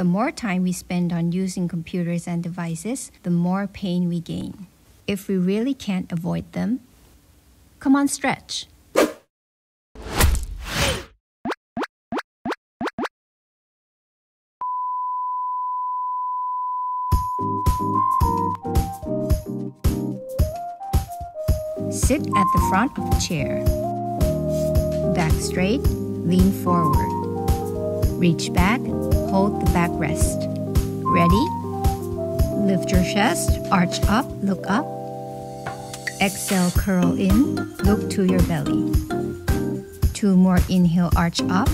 The more time we spend on using computers and devices, the more pain we gain. If we really can't avoid them, come on, stretch. Sit at the front of the chair. Back straight, lean forward. Reach back, hold the backrest. Ready? Lift your chest, arch up, look up. Exhale, curl in, look to your belly. Two more inhale, arch up.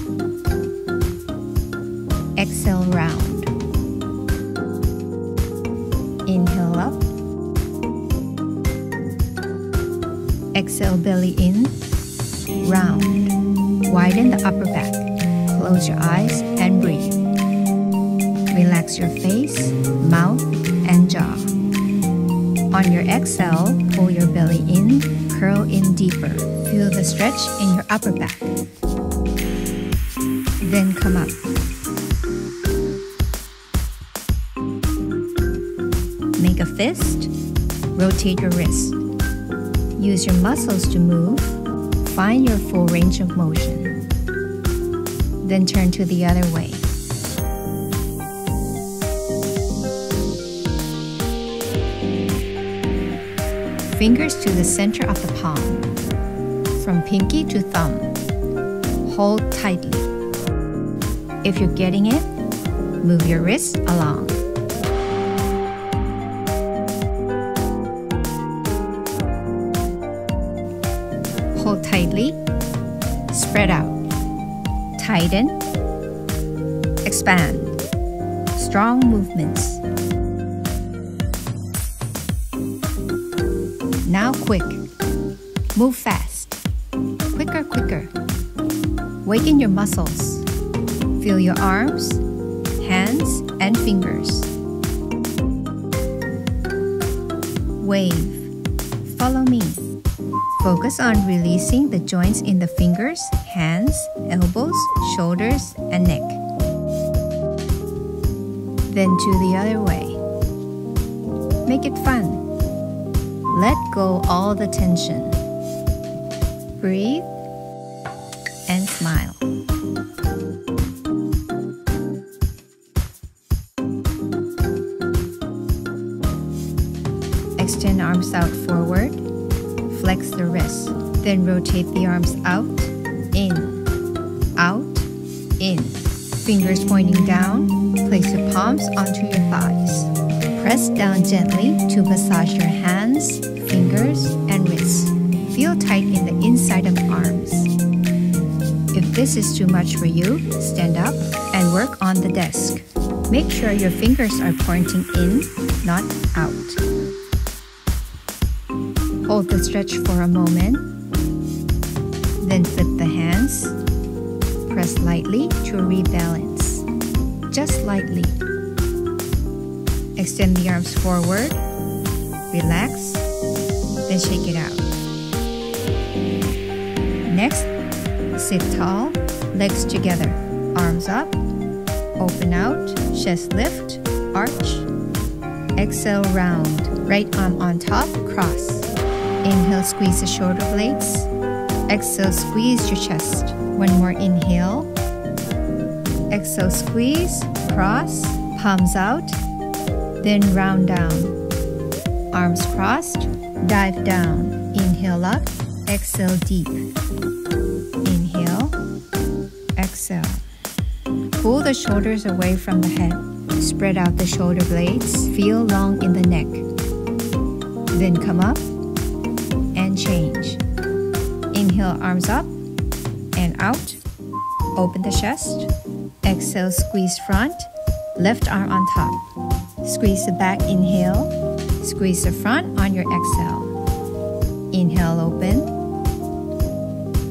Exhale, round. Inhale up. Exhale, belly in, round. Widen the upper back. Close your eyes and breathe. Relax your face, mouth, and jaw. On your exhale, pull your belly in, curl in deeper. Feel the stretch in your upper back. Then come up. Make a fist, rotate your wrist. Use your muscles to move. Find your full range of motion. Then turn to the other way. Fingers to the center of the palm. From pinky to thumb. Hold tightly. If you're getting it, move your wrist along. Hold tightly. Spread out. Tighten. Expand. Strong movements. Now quick. Move fast. Quicker, quicker. Waken your muscles. Feel your arms, hands, and fingers. Wave. Follow me. Focus on releasing the joints in the fingers, hands, elbows, shoulders, and neck. Then to the other way. Make it fun. Let go all the tension. Breathe and smile. Extend arms out forward. Flex the wrists. Then rotate the arms out, in, out, in. Fingers pointing down. Place your palms onto your thighs. Press down gently to massage your hands, fingers, and wrists. Feel tight in the inside of arms. If this is too much for you, stand up and work on the desk. Make sure your fingers are pointing in, not out. Hold the stretch for a moment. Then flip the hands. Press lightly to rebalance. Just lightly. Extend the arms forward. Relax. Then shake it out. Next, sit tall, legs together, arms up, open out, chest lift, arch. Exhale, round. Right arm on top, cross. Inhale, squeeze the shoulder blades. Exhale, squeeze your chest. One more inhale. Exhale, squeeze, cross, palms out, then round down. Arms crossed, dive down. Inhale up, exhale deep. Inhale, exhale. Pull the shoulders away from the head. Spread out the shoulder blades. Feel long in the neck. Then come up and change. Inhale, arms up and out. Open the chest. Exhale, squeeze front. Left arm on top. Squeeze the back, inhale. Squeeze the front on your exhale. Inhale, open.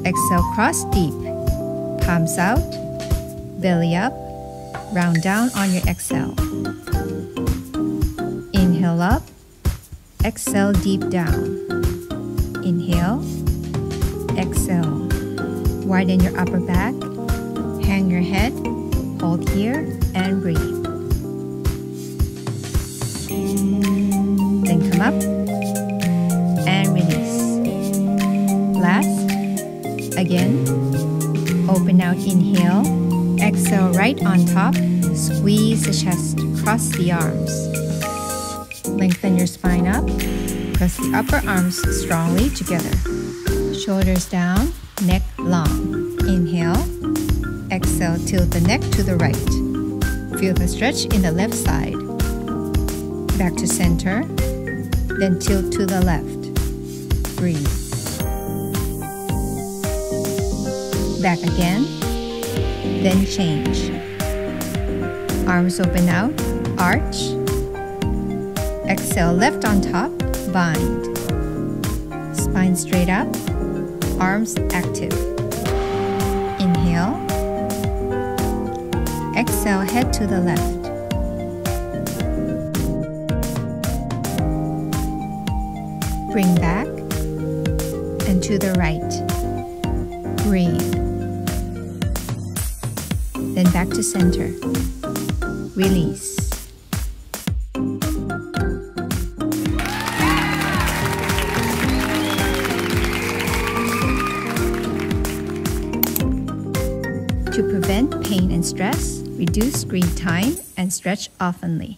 Exhale, cross deep. Palms out. Belly up. Round down on your exhale. Inhale up. Exhale deep down. Inhale. Exhale. Widen your upper back. Hang your head. Hold here begin. Open out, inhale. Exhale right on top. Squeeze the chest, cross the arms. Lengthen your spine up. Press the upper arms strongly together. Shoulders down, neck long. Inhale. Exhale, tilt the neck to the right. Feel the stretch in the left side. Back to center, then tilt to the left. Breathe. Back again, then change. Arms open out, arch. Exhale, left on top, bind. Spine straight up, arms active. Inhale. Exhale, head to the left. Bring back and to the right. Breathe. Then back to center. Release. To prevent pain and stress, reduce screen time and stretch oftenly.